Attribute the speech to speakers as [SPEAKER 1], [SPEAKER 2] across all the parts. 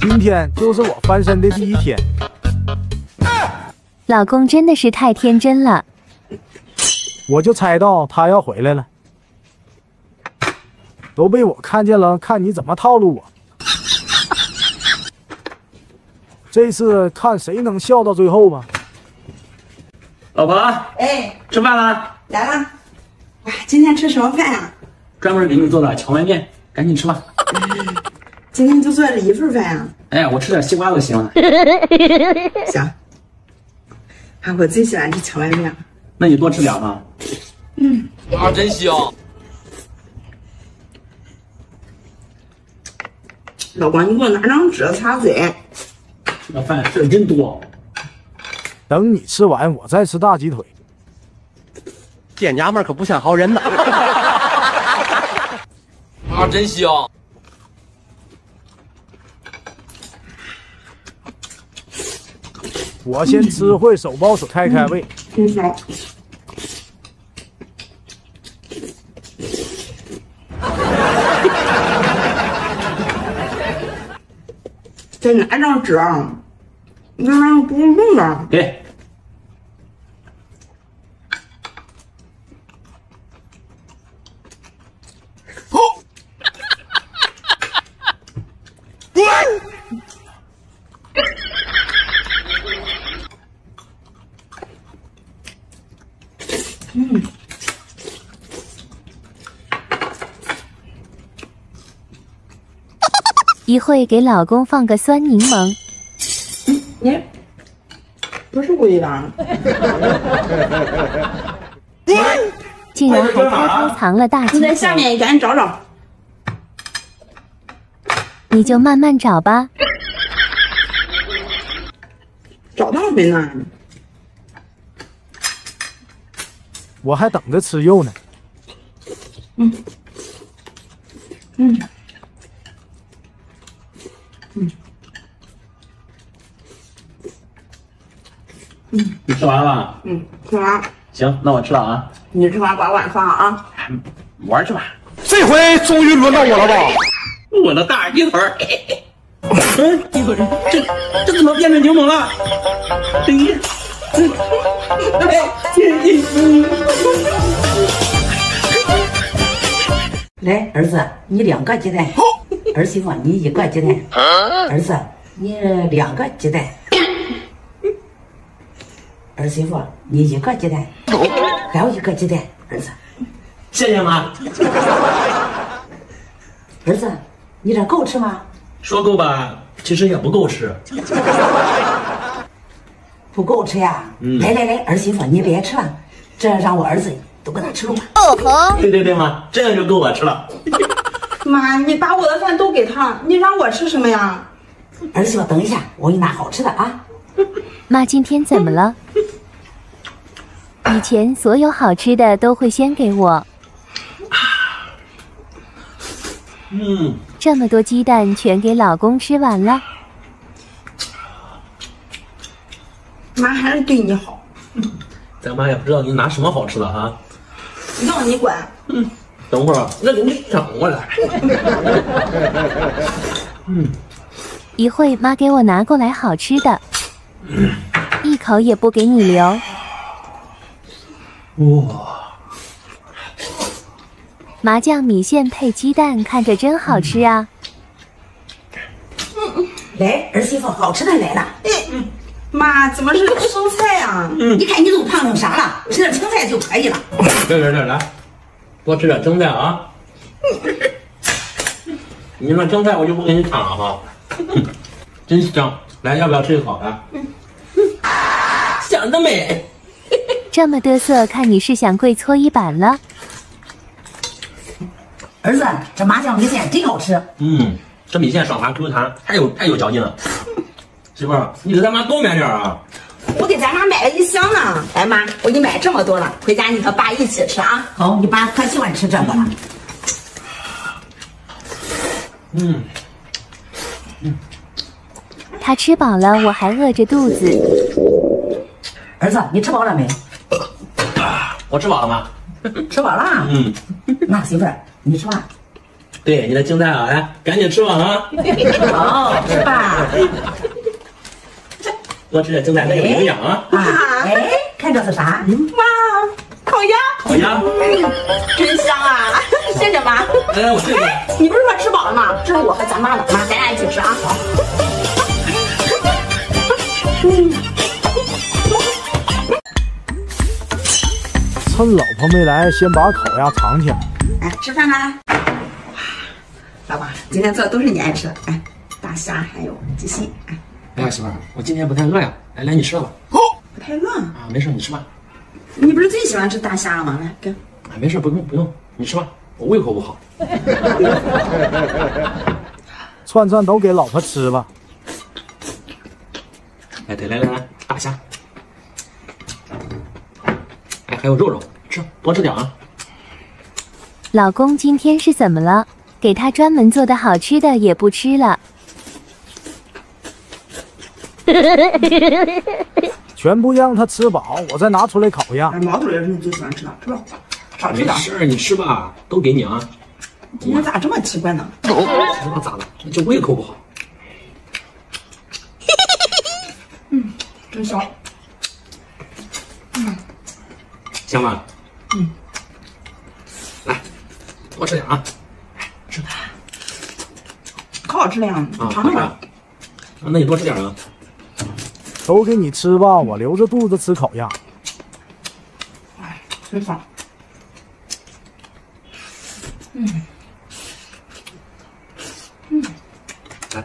[SPEAKER 1] 今天就是我翻身的第一天。
[SPEAKER 2] 老公真的是太天真了，
[SPEAKER 1] 我就猜到他要回来了，都被我看见了，看你怎么套路我。这次看谁能笑到最后吧。
[SPEAKER 3] 老婆，
[SPEAKER 4] 哎，
[SPEAKER 3] 吃饭了，
[SPEAKER 4] 来了。哇，今天吃什么饭啊、
[SPEAKER 3] 专门给你做的荞麦面，赶紧吃吧。
[SPEAKER 4] 今天就做了一份饭呀、
[SPEAKER 3] 哎呀，我吃点西瓜都行了。
[SPEAKER 4] 行。啊，我最喜欢吃荞麦面了。
[SPEAKER 3] 那你多吃点吧。嗯。
[SPEAKER 5] 啊，真香！
[SPEAKER 4] 老公，你给我拿张纸擦嘴。
[SPEAKER 3] 这饭事儿真多。
[SPEAKER 1] 等你吃完，我再吃大鸡腿。
[SPEAKER 5] 这娘们儿可不像好人呢！啊，真香！
[SPEAKER 1] 我先吃会手包手开开胃。
[SPEAKER 4] 真香。再拿张纸啊，那玩意儿不用用了。
[SPEAKER 3] 给。
[SPEAKER 2] 一会给老公放个酸柠檬，
[SPEAKER 4] 你不是故意的啊。
[SPEAKER 2] 竟然还偷偷藏了大
[SPEAKER 4] 你
[SPEAKER 2] 鸡腿，
[SPEAKER 4] 在下面，赶紧找找。
[SPEAKER 2] 你就慢慢找吧。
[SPEAKER 4] 找到没呢？
[SPEAKER 1] 我还等着吃肉呢。
[SPEAKER 4] 嗯嗯。
[SPEAKER 3] 你吃完了？
[SPEAKER 4] 嗯，吃完，
[SPEAKER 3] 行，那我吃了啊。
[SPEAKER 4] 你吃完把碗放好啊。
[SPEAKER 3] 玩去吧。
[SPEAKER 5] 这回终于轮到我了吧？
[SPEAKER 3] 我的大鸡腿儿。嗯，鸡腿儿，这这怎么变成柠檬了？哎呀，嗯，哎，嗯
[SPEAKER 6] 来，儿子，你两个鸡蛋，儿媳妇你一个鸡蛋，儿子你两个鸡蛋，儿媳妇你一个鸡蛋，还有一个鸡蛋，儿子，
[SPEAKER 3] 谢谢妈。
[SPEAKER 6] 儿子，你这够吃吗？
[SPEAKER 3] 说够吧，其实也不够吃。
[SPEAKER 6] 不够吃呀？
[SPEAKER 3] 嗯
[SPEAKER 6] 来来来，儿媳妇你别吃了，这让我儿子都给他吃了吧。
[SPEAKER 3] 哦对对对妈，这样就够我吃了。
[SPEAKER 4] 妈，你把我的饭都给他，你让我吃什么呀？
[SPEAKER 6] 儿媳妇等一下，我给你拿好吃的啊。
[SPEAKER 2] 妈今天怎么了？以前所有好吃的都会先给我，
[SPEAKER 3] 嗯，
[SPEAKER 2] 这么多鸡蛋全给老公吃完了。
[SPEAKER 4] 妈还是对你好，
[SPEAKER 3] 咱妈也不知道你拿什么好吃的啊。
[SPEAKER 4] 让你管。
[SPEAKER 3] 嗯等会儿啊，那你整过来。
[SPEAKER 2] 嗯 一会妈给我拿过来好吃的，一口也不给你留。
[SPEAKER 3] 哇，
[SPEAKER 2] 麻酱米线配鸡蛋，看着真好吃啊！
[SPEAKER 6] 来，儿媳妇好吃的来了。
[SPEAKER 4] 妈，怎么是生菜啊？
[SPEAKER 6] 嗯、你看你都胖成啥了，吃点青菜就可以了。
[SPEAKER 3] 这这这来，多吃点蒸菜啊。你那蒸菜我就不给你抢了哈，真香。来，要不要吃一口啊？想得美。
[SPEAKER 2] 这么嘚瑟，看你是想跪搓衣板了。
[SPEAKER 6] 儿子，这麻酱米线真好吃。
[SPEAKER 3] 嗯，这米线爽滑 Q 弹，太有太有嚼劲了。媳妇儿，你给咱妈多买点啊。
[SPEAKER 4] 我给咱妈买了一箱呢。哎妈，我给你买这么多了，回家你和爸一起吃啊。
[SPEAKER 6] 好，你爸可喜欢吃这个了。
[SPEAKER 3] 嗯，
[SPEAKER 2] 他吃饱了，我还饿着肚子。
[SPEAKER 6] 儿子，你吃饱了没？
[SPEAKER 3] 我吃饱了吗？
[SPEAKER 6] 吃饱了。
[SPEAKER 3] 嗯，
[SPEAKER 6] 那媳妇儿，你吃饭，
[SPEAKER 3] 对，你的青菜啊，来，赶紧吃吧啊！
[SPEAKER 6] 好，吃吧？
[SPEAKER 3] 多吃点青菜，它有营养啊。
[SPEAKER 6] 啊，哎，看这是啥？
[SPEAKER 4] 哇，烤鸭，
[SPEAKER 3] 烤鸭，
[SPEAKER 4] 真香啊！谢谢妈。
[SPEAKER 3] 哎，我谢谢
[SPEAKER 4] 哎，你不是说吃饱了吗？这是我和咱妈的，妈，咱俩一起吃啊。
[SPEAKER 1] 趁老婆没来，先把烤鸭藏起来。
[SPEAKER 4] 哎，吃饭啦！老板，今天做的都是你爱吃的，哎，大虾还有鸡心，哎，
[SPEAKER 3] 哎呀，媳妇儿，我今天不太饿呀，来来，你吃了吧。
[SPEAKER 4] 不太饿。
[SPEAKER 3] 啊，没事，你吃吧。
[SPEAKER 4] 你不是最喜欢吃大虾了吗？来，给。
[SPEAKER 3] 哎，没事，不用不用，你吃吧，我胃口不好。
[SPEAKER 1] 串串都给老婆吃吧。
[SPEAKER 3] 哎，对，来来来，大虾。哎，还有肉肉，吃多吃点啊。
[SPEAKER 2] 老公今天是怎么了？给他专门做的好吃的也不吃了。
[SPEAKER 1] 全部让他吃饱，我再拿出来烤鸭。
[SPEAKER 4] 哎，毛肚也是你最喜欢吃的，吃吧，少吃点。
[SPEAKER 3] 没事，你吃吧，都给你啊。
[SPEAKER 4] 今天咋这么奇怪呢？
[SPEAKER 3] 知道咋了？就胃口不好。
[SPEAKER 4] 嗯真香。
[SPEAKER 3] 香吧？嗯。来，多吃点啊。吃吧
[SPEAKER 4] 可好吃了呀！
[SPEAKER 3] 啊，
[SPEAKER 4] 尝尝吧。
[SPEAKER 3] 啊，那你多吃点啊。
[SPEAKER 1] 都给你吃吧，我留着肚子吃烤鸭。
[SPEAKER 4] 哎，真香。
[SPEAKER 3] 来，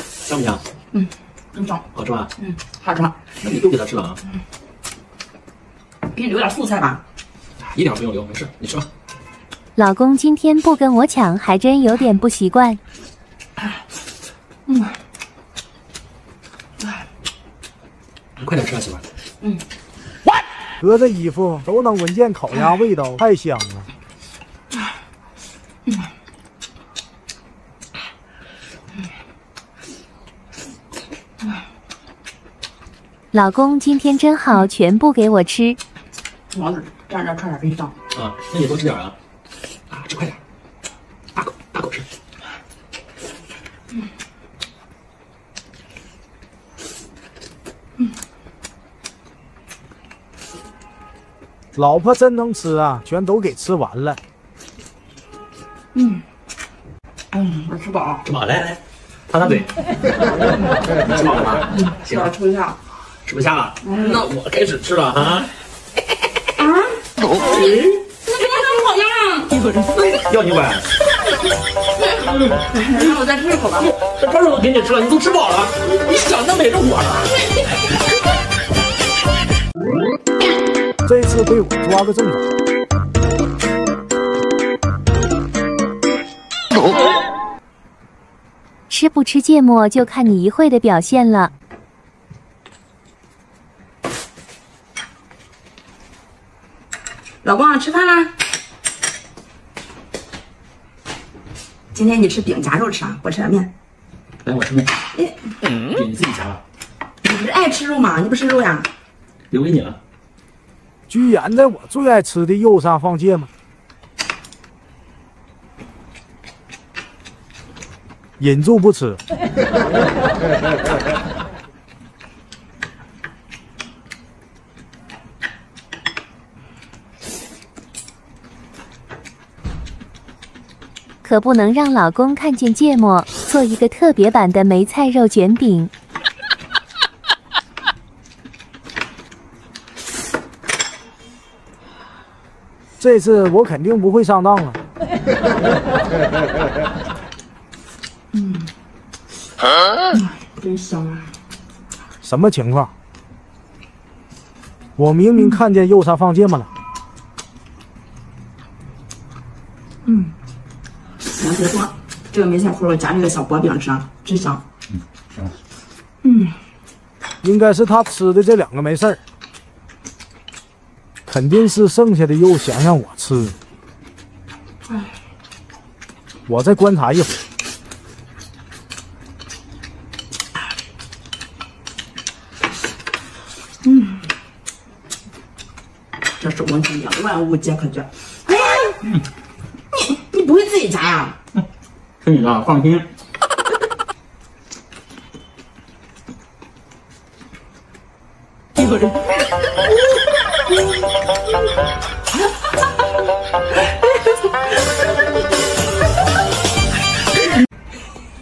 [SPEAKER 3] 香不香？
[SPEAKER 4] 嗯真香，
[SPEAKER 3] 好吃吧？
[SPEAKER 4] 嗯，好吃。
[SPEAKER 3] 都给他吃了啊？
[SPEAKER 4] 给你留点素菜吧。
[SPEAKER 3] 一点不用留，没事，你吃吧。
[SPEAKER 2] 老公今天不跟我抢，还真有点不习惯。
[SPEAKER 3] 你快点吃啊，媳妇儿。
[SPEAKER 1] 隔着衣服都能闻见烤鸭味道，太香了。
[SPEAKER 2] 老公今天真好，全部给我吃。
[SPEAKER 4] 毛肚蘸着串点真香。
[SPEAKER 3] 啊，那你多吃点啊。啊，吃快点，大口大口吃。
[SPEAKER 1] 嗯老婆真能吃啊，全都给吃完了。
[SPEAKER 4] 嗯，嗯我 吃饱了，
[SPEAKER 3] 吃饱，来来，擦擦嘴。吃饱了吗？行
[SPEAKER 4] 我，吃一下。
[SPEAKER 3] 吃不下了。那我开始吃了啊。
[SPEAKER 4] 啊？你给我当烤鸭？
[SPEAKER 3] 要你管？
[SPEAKER 4] 那我再吃一口吧。
[SPEAKER 3] 这这都给你吃了，你都吃饱了，你想得美着我了。
[SPEAKER 1] 这次被我抓个正着。
[SPEAKER 2] 吃不吃芥末就看你一会的表现了。
[SPEAKER 4] 老公，吃饭啦！今天你吃饼夹肉吃啊，我吃点面。
[SPEAKER 3] 来，我吃面。
[SPEAKER 4] 哎，
[SPEAKER 3] 饼，你自己夹吧，
[SPEAKER 4] 你不是爱吃肉吗？你不吃肉呀？
[SPEAKER 3] 留给你了。
[SPEAKER 1] 居然在我最爱吃的肉上放芥末，忍住不吃。
[SPEAKER 2] 可不能让老公看见芥末，做一个特别版的梅菜肉卷饼。
[SPEAKER 1] 这次我肯定不会上当了。
[SPEAKER 4] 嗯真香啊！
[SPEAKER 1] 什么情况？我明明看见右上放芥末了。
[SPEAKER 4] 行，别说，这个梅菜葫芦夹这个小薄饼吃啊，真香嗯嗯。
[SPEAKER 1] 应该是他吃的这两个没事儿，肯定是剩下的肉想让我吃。我再观察一会儿。
[SPEAKER 4] 嗯这手工精灵，万物皆可卷。哎，你你不会自己夹呀？
[SPEAKER 3] 是你的，放心。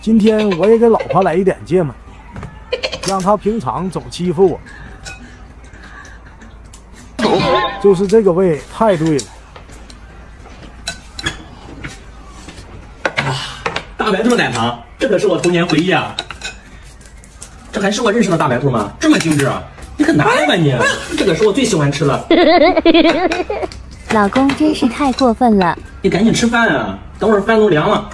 [SPEAKER 1] 今天我也给老婆来一点芥末，让她平常总欺负我。就是这个味太对了。
[SPEAKER 3] 大白兔奶糖，这可是我童年回忆啊！这还是我认识的大白兔吗？这么精致啊！你可拿来吧你！这可是我最喜欢吃的。
[SPEAKER 2] 老公真是太过分了。
[SPEAKER 3] 你赶紧吃饭啊！等会儿饭都凉了。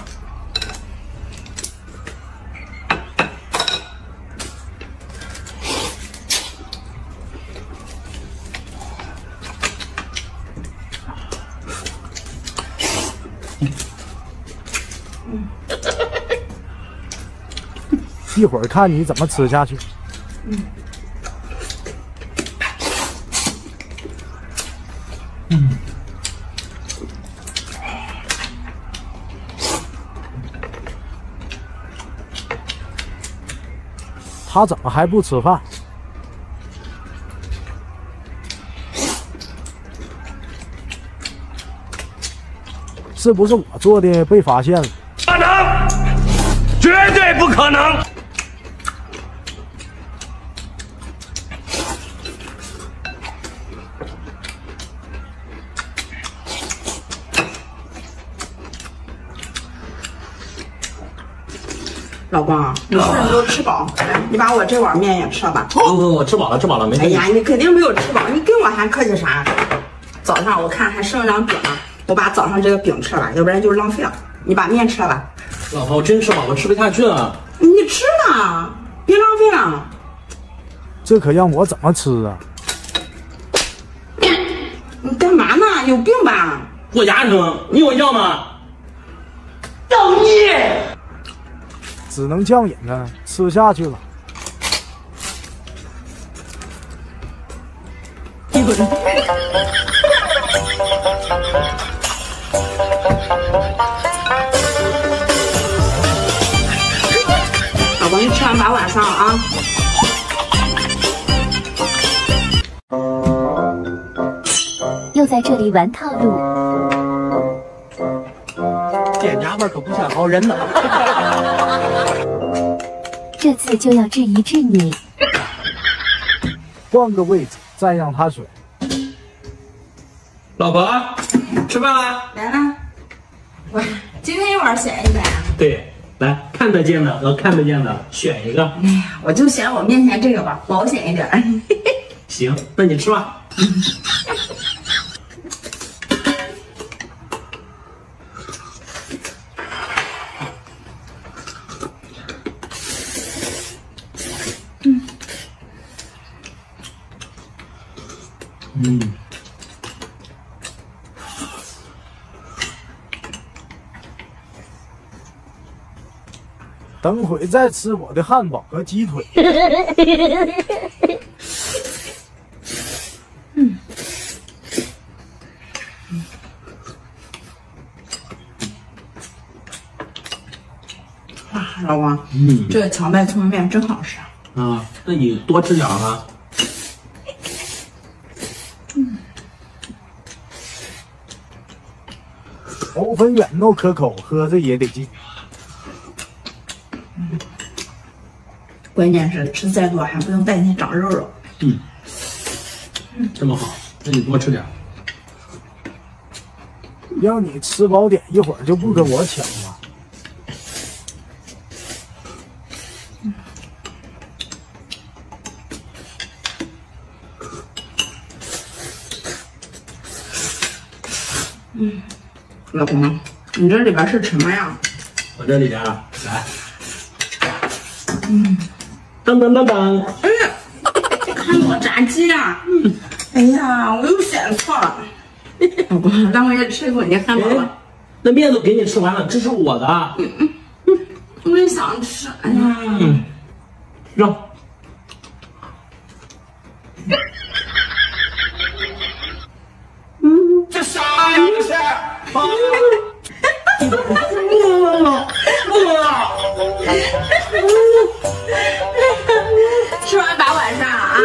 [SPEAKER 1] 一会儿看你怎么吃下去。嗯他怎么还不吃饭？是不是我做的被发现了？
[SPEAKER 5] 不可能，绝对不可能。
[SPEAKER 4] 老公，你是不是没有吃饱？你把我这碗面也吃了吧。
[SPEAKER 3] 不不不，吃饱了吃饱了，没事。
[SPEAKER 4] 哎呀，你肯定没有吃饱，你跟我还客气啥？早上我看还剩了张饼呢，我把早上这个饼吃了吧，要不然就浪费了。你把面吃了吧。
[SPEAKER 3] 老婆，我真吃饱了，吃不下去了。
[SPEAKER 4] 你吃呢，别浪费了。
[SPEAKER 1] 这可让我怎么吃啊？
[SPEAKER 4] 你干嘛呢？有病吧？
[SPEAKER 3] 我牙疼，你有药吗？
[SPEAKER 1] 只能降瘾了，吃下去了。
[SPEAKER 4] 老公，你吃完把碗上了啊。
[SPEAKER 2] 又在这里玩套路，
[SPEAKER 5] 们可不像好人呢。
[SPEAKER 2] 这次就要治一治你。
[SPEAKER 1] 换个位置，再让他选。
[SPEAKER 3] 老婆，吃饭了？
[SPEAKER 4] 来了，我今天一碗选一个呀。
[SPEAKER 3] 对，来看得见的和看不见的选一个。
[SPEAKER 4] 哎呀，我就选我面前这个吧，保险一点。
[SPEAKER 3] 行，那你吃吧。嗯，
[SPEAKER 1] 等会再吃我的汉堡和鸡腿。
[SPEAKER 4] 嗯哇，老王，
[SPEAKER 3] 嗯
[SPEAKER 4] 这个荞麦葱面真好吃。
[SPEAKER 3] 啊，那你多吃点儿啊。
[SPEAKER 1] 头粉软糯可口，喝着也得劲。
[SPEAKER 4] 关键是吃再多还不用担心长肉肉。
[SPEAKER 3] 嗯，这么好，那你多吃点儿。
[SPEAKER 1] 让你吃饱点，一会儿就不跟我抢
[SPEAKER 4] 老公，你这里边是什么呀？
[SPEAKER 3] 我这里边啊，来，嗯，当当当当，
[SPEAKER 4] 哎呀，汉堡炸鸡啊！嗯，哎呀，我又选错了。老公，让我也吃一口你的汉堡
[SPEAKER 3] 哎
[SPEAKER 4] 吧。，
[SPEAKER 3] 那面都给你吃完了，这是我的，
[SPEAKER 4] 我也想吃。哎呀，
[SPEAKER 3] 嗯，让。
[SPEAKER 5] 不，了，吃完饭晚上
[SPEAKER 3] 啊。